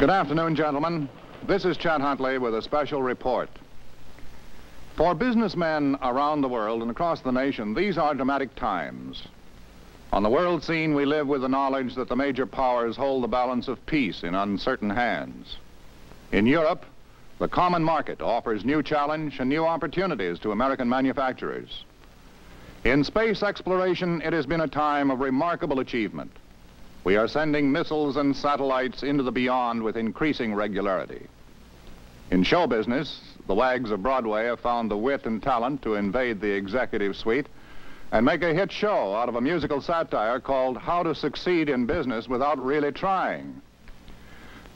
Good afternoon, gentlemen. This is Chet Huntley with a special report. For businessmen around the world and across the nation, these are dramatic times. On the world scene, we live with the knowledge that the major powers hold the balance of peace in uncertain hands. In Europe, the common market offers new challenge and new opportunities to American manufacturers. In space exploration, it has been a time of remarkable achievement. We are sending missiles and satellites into the beyond with increasing regularity. In show business, the wags of Broadway have found the wit and talent to invade the executive suite and make a hit show out of a musical satire called How to Succeed in Business Without Really Trying.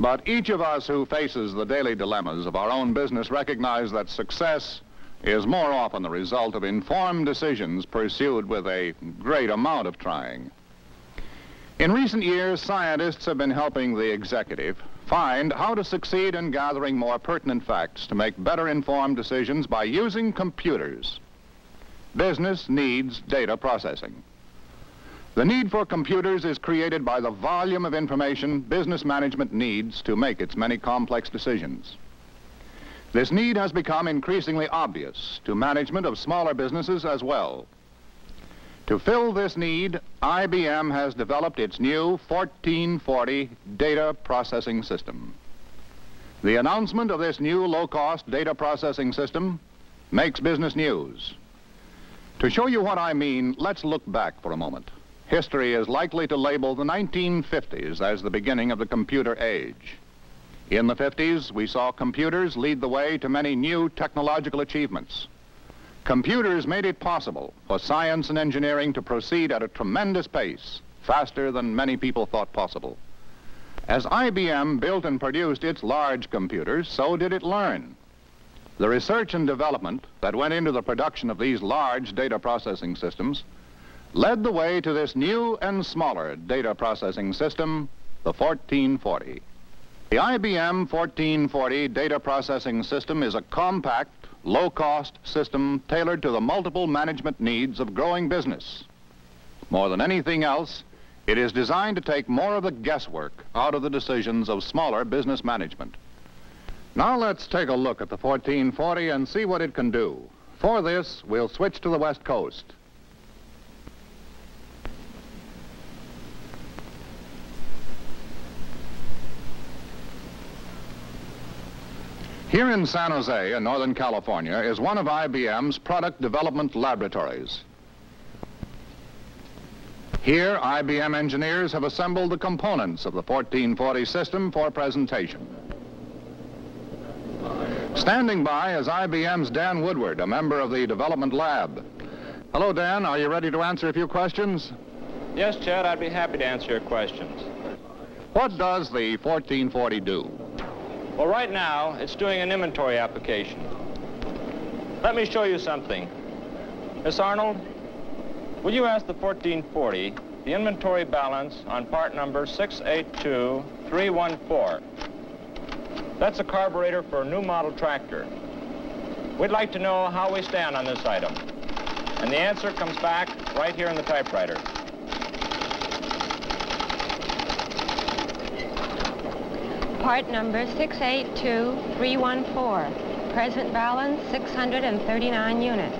But each of us who faces the daily dilemmas of our own business recognize that success is more often the result of informed decisions pursued with a great amount of trying. In recent years, scientists have been helping the executive find how to succeed in gathering more pertinent facts to make better informed decisions by using computers. Business needs data processing. The need for computers is created by the volume of information business management needs to make its many complex decisions. This need has become increasingly obvious to management of smaller businesses as well. To fill this need, IBM has developed its new 1440 data processing system. The announcement of this new low-cost data processing system makes business news. To show you what I mean, let's look back for a moment. History is likely to label the 1950s as the beginning of the computer age. In the 50s, we saw computers lead the way to many new technological achievements. Computers made it possible for science and engineering to proceed at a tremendous pace, faster than many people thought possible. As IBM built and produced its large computers, so did it learn. The research and development that went into the production of these large data processing systems led the way to this new and smaller data processing system, the 1440. The IBM 1440 data processing system is a compact, low-cost system tailored to the multiple management needs of growing business. More than anything else, it is designed to take more of the guesswork out of the decisions of smaller business management. Now let's take a look at the 1440 and see what it can do. For this, we'll switch to the West Coast. Here in San Jose, in Northern California, is one of IBM's product development laboratories. Here, IBM engineers have assembled the components of the 1440 system for presentation. Standing by is IBM's Dan Woodward, a member of the development lab. Hello, Dan. Are you ready to answer a few questions? Yes, Chet, I'd be happy to answer your questions. What does the 1440 do? Well, right now, it's doing an inventory application. Let me show you something. Miss Arnold, will you ask the 1440 the inventory balance on part number 682314? That's a carburetor for a new model tractor. We'd like to know how we stand on this item. And the answer comes back right here in the typewriter. Part number 682314. Present balance 639 units.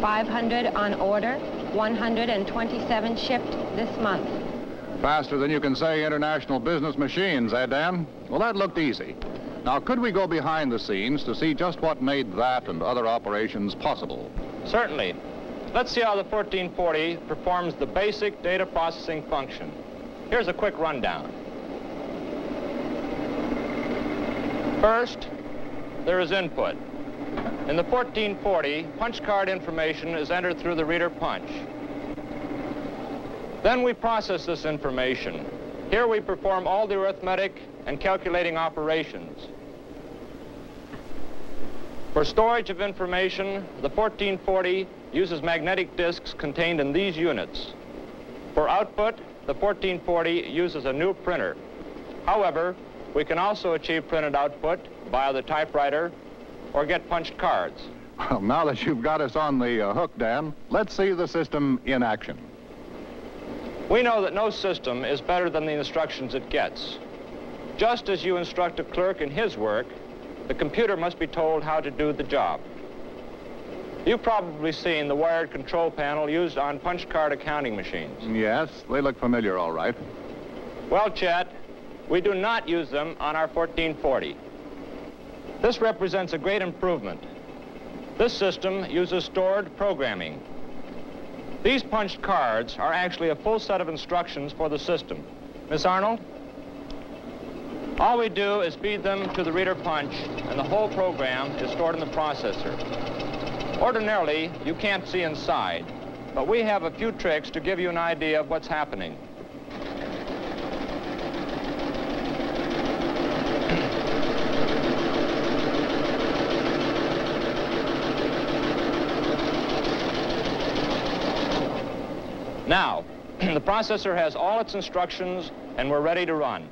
500 on order, 127 shipped this month. Faster than you can say international business machines, eh, Dan? Well, that looked easy. Now, could we go behind the scenes to see just what made that and other operations possible? Certainly. Let's see how the 1440 performs the basic data processing function. Here's a quick rundown. First, there is input. In the 1440, punch card information is entered through the reader punch. Then we process this information. Here we perform all the arithmetic and calculating operations. For storage of information, the 1440 uses magnetic disks contained in these units. For output, the 1440 uses a new printer. However, we can also achieve printed output via the typewriter or get punched cards. Well, now that you've got us on the uh, hook, Dan, let's see the system in action. We know that no system is better than the instructions it gets. just as you instruct a clerk in his work, the computer must be told how to do the job. You've probably seen the wired control panel used on punch card accounting machines. Yes, they look familiar, all right. Well, Chet, we do not use them on our 1440. This represents a great improvement. This system uses stored programming. These punched cards are actually a full set of instructions for the system. Miss Arnold? All we do is feed them to the reader punch, and the whole program is stored in the processor. Ordinarily, you can't see inside, but we have a few tricks to give you an idea of what's happening. Now, the processor has all its instructions and we're ready to run.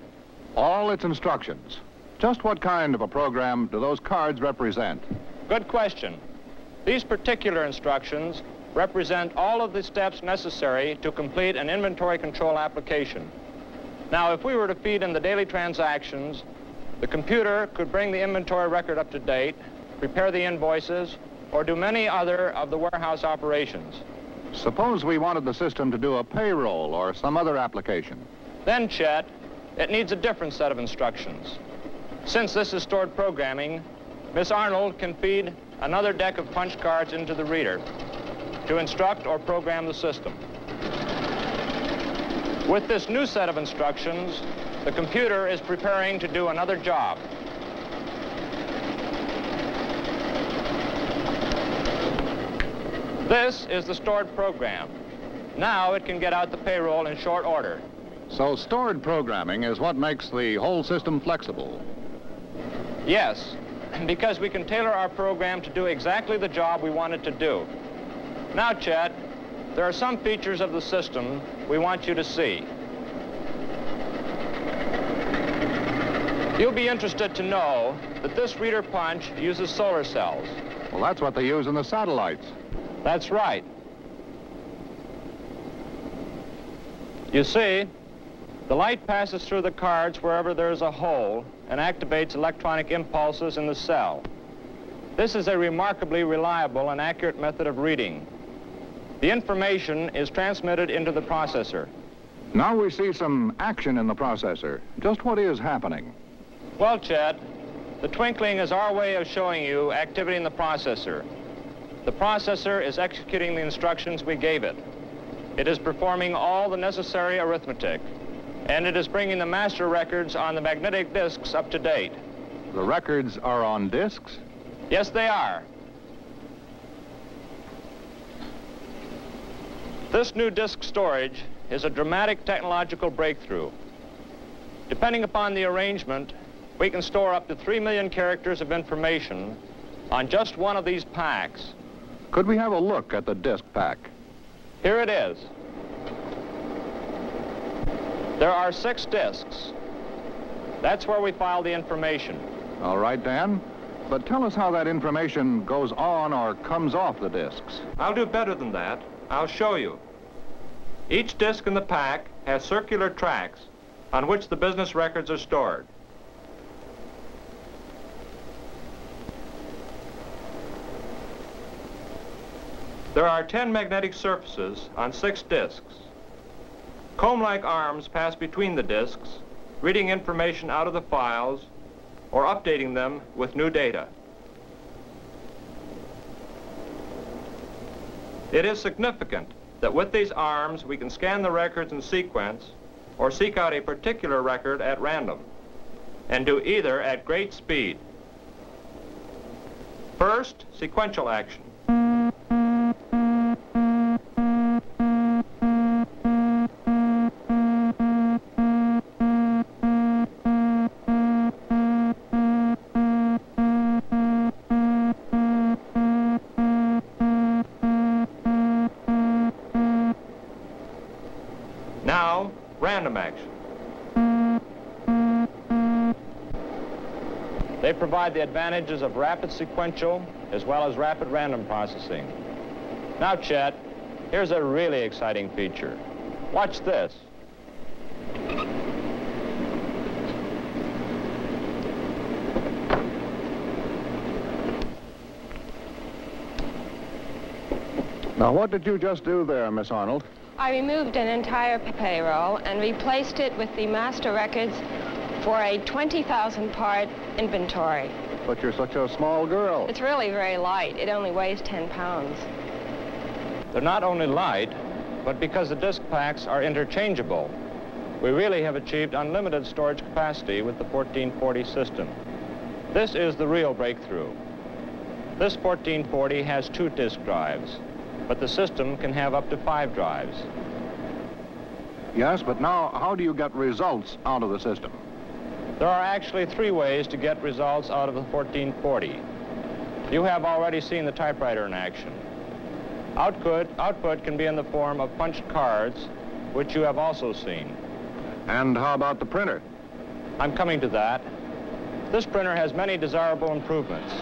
All its instructions. Just what kind of a program do those cards represent? Good question. These particular instructions represent all of the steps necessary to complete an inventory control application. Now, if we were to feed in the daily transactions, the computer could bring the inventory record up to date, prepare the invoices, or do many other of the warehouse operations. Suppose we wanted the system to do a payroll or some other application. Then, Chet, it needs a different set of instructions. Since this is stored programming, Miss Arnold can feed another deck of punch cards into the reader to instruct or program the system. With this new set of instructions, the computer is preparing to do another job. This is the stored program. Now it can get out the payroll in short order. So stored programming is what makes the whole system flexible. Yes, because we can tailor our program to do exactly the job we want it to do. Now, Chet, there are some features of the system we want you to see. You'll be interested to know that this reader punch uses solar cells. Well, that's what they use in the satellites. That's right. You see, the light passes through the cards wherever there's a hole and activates electronic impulses in the cell. This is a remarkably reliable and accurate method of reading. The information is transmitted into the processor. Now we see some action in the processor. Just what is happening? Well, Chet, the twinkling is our way of showing you activity in the processor. The processor is executing the instructions we gave it. It is performing all the necessary arithmetic, and it is bringing the master records on the magnetic disks up to date. The records are on disks? Yes, they are. This new disk storage is a dramatic technological breakthrough. Depending upon the arrangement, we can store up to 3 million characters of information on just one of these packs. Could we have a look at the disk pack? Here it is. There are six disks. That's where we file the information. All right, Dan. But tell us how that information goes on or comes off the disks. I'll do better than that. I'll show you. Each disk in the pack has circular tracks on which the business records are stored. There are 10 magnetic surfaces on six disks. Comb-like arms pass between the disks, reading information out of the files or updating them with new data. It is significant that with these arms we can scan the records in sequence or seek out a particular record at random and do either at great speed. First, sequential action. random action. They provide the advantages of rapid sequential as well as rapid random processing. Now, Chet, here's a really exciting feature. Watch this. Now, what did you just do there, Miss Arnold? I removed an entire payroll and replaced it with the master records for a 20,000 part inventory. But you're such a small girl. It's really very light. It only weighs 10 pounds. They're not only light, but because the disk packs are interchangeable, we really have achieved unlimited storage capacity with the 1440 system. This is the real breakthrough. This 1440 has two disk drives, but the system can have up to five drives. Yes, but now how do you get results out of the system? There are actually three ways to get results out of the 1440. You have already seen the typewriter in action. Output, output can be in the form of punched cards, which you have also seen. And how about the printer? I'm coming to that. This printer has many desirable improvements.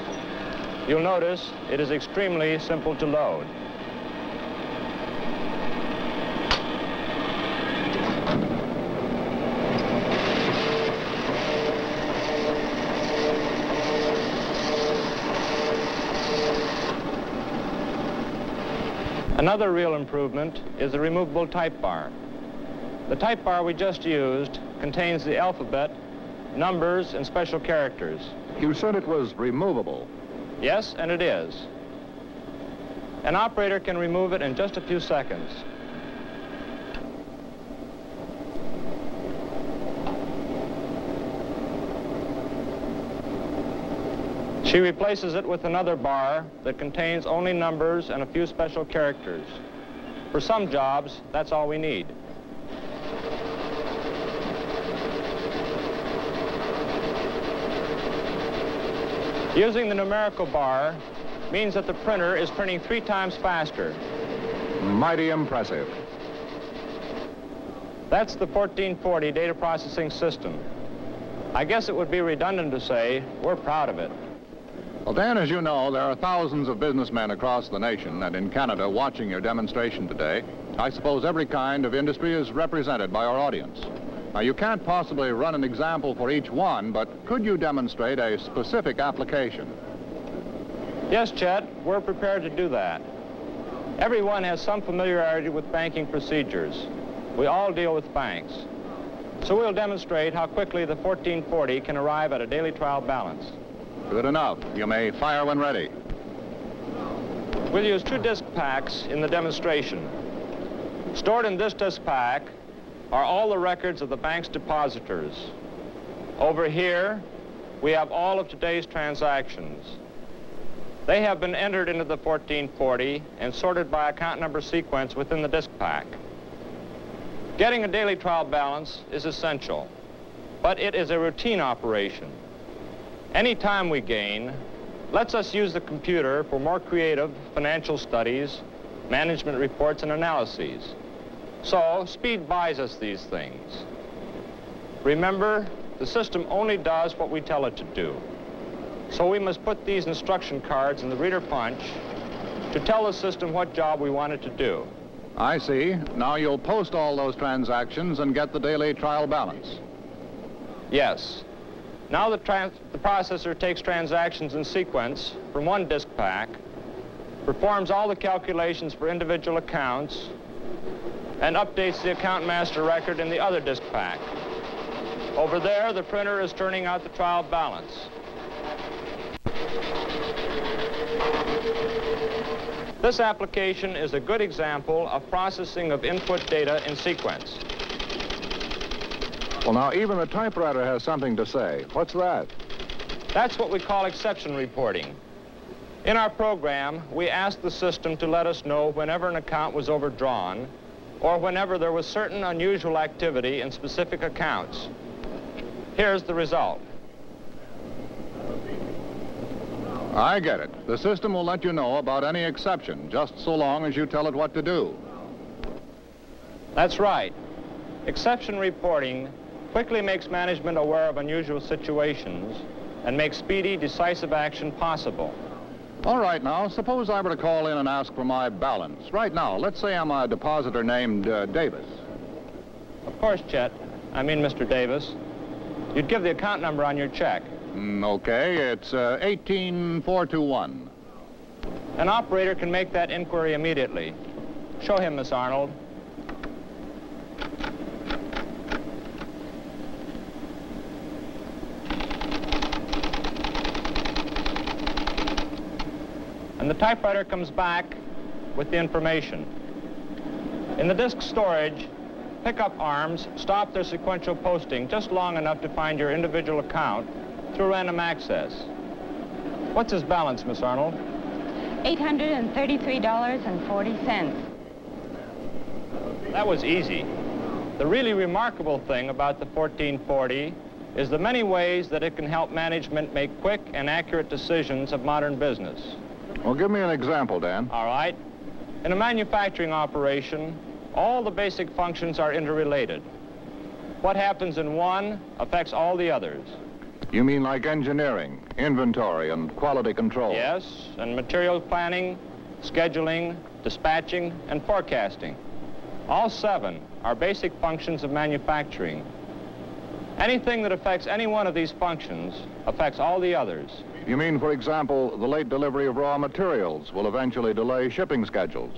You'll notice it is extremely simple to load. Another real improvement is the removable type bar. The type bar we just used contains the alphabet, numbers, and special characters. You said it was removable. Yes, and it is. An operator can remove it in just a few seconds. She replaces it with another bar that contains only numbers and a few special characters. For some jobs, that's all we need. Using the numerical bar means that the printer is printing three times faster. Mighty impressive. That's the 1440 data processing system. I guess it would be redundant to say we're proud of it. Well, Dan, as you know, there are thousands of businessmen across the nation and in Canada watching your demonstration today. I suppose every kind of industry is represented by our audience. Now, you can't possibly run an example for each one, but could you demonstrate a specific application? Yes, Chet, we're prepared to do that. Everyone has some familiarity with banking procedures. We all deal with banks. So we'll demonstrate how quickly the 1440 can arrive at a daily trial balance. Good enough. You may fire when ready. We'll use two disk packs in the demonstration. Stored in this disk pack are all the records of the bank's depositors. Over here, we have all of today's transactions. They have been entered into the 1440 and sorted by account number sequence within the disk pack. Getting a daily trial balance is essential, but it is a routine operation. Any time we gain lets us use the computer for more creative financial studies, management reports, and analyses. So speed buys us these things. Remember, the system only does what we tell it to do. So we must put these instruction cards in the reader punch to tell the system what job we want it to do. I see. Now you'll post all those transactions and get the daily trial balance. Yes. Now the, the, processor takes transactions in sequence from one disk pack, performs all the calculations for individual accounts, and updates the account master record in the other disk pack. Over there, the printer is turning out the trial balance. This application is a good example of processing of input data in sequence. Well, now, even the typewriter has something to say. What's that? That's what we call exception reporting. In our program, we asked the system to let us know whenever an account was overdrawn or whenever there was certain unusual activity in specific accounts. Here's the result. I get it. The system will let you know about any exception, just so long as you tell it what to do. That's right. Exception reporting quickly makes management aware of unusual situations and makes speedy, decisive action possible. All right, now, suppose I were to call in and ask for my balance. Right now, let's say I'm a depositor named uh, Davis. Of course, Chet. I mean, Mr. Davis. You'd give the account number on your check. Mm, okay, it's uh, 18421. An operator can make that inquiry immediately. Show him, Miss Arnold. And the typewriter comes back with the information. In the disk storage, pickup arms stop their sequential posting just long enough to find your individual account through random access. What's his balance, Miss Arnold? $833.40. That was easy. The really remarkable thing about the 1440 is the many ways that it can help management make quick and accurate decisions of modern business. Well, give me an example, Dan. All right? In a manufacturing operation, all the basic functions are interrelated. What happens in one affects all the others. You mean like engineering, inventory, and quality control? Yes, and material planning, scheduling, dispatching, and forecasting. All seven are basic functions of manufacturing. Anything that affects any one of these functions affects all the others. You mean, for example, the late delivery of raw materials will eventually delay shipping schedules?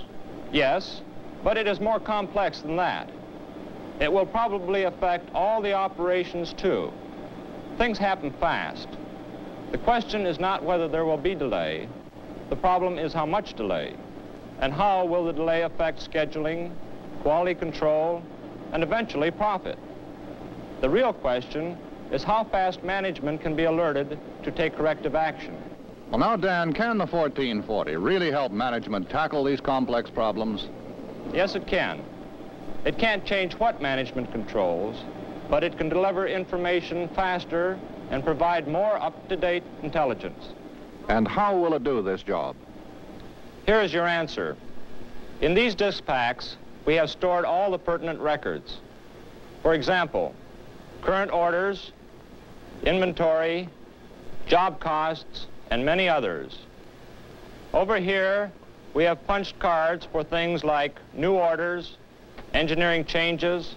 Yes, but it is more complex than that. It will probably affect all the operations, too. Things happen fast. The question is not whether there will be delay. The problem is how much delay. And how will the delay affect scheduling, quality control, and eventually profit? The real question is how fast management can be alerted to take corrective action. Well, now, Dan, can the 1440 really help management tackle these complex problems? Yes, it can. It can't change what management controls, but it can deliver information faster and provide more up-to-date intelligence. And how will it do this job? Here is your answer. In these disk packs, we have stored all the pertinent records. For example, current orders, inventory, job costs, and many others. Over here, we have punched cards for things like new orders, engineering changes,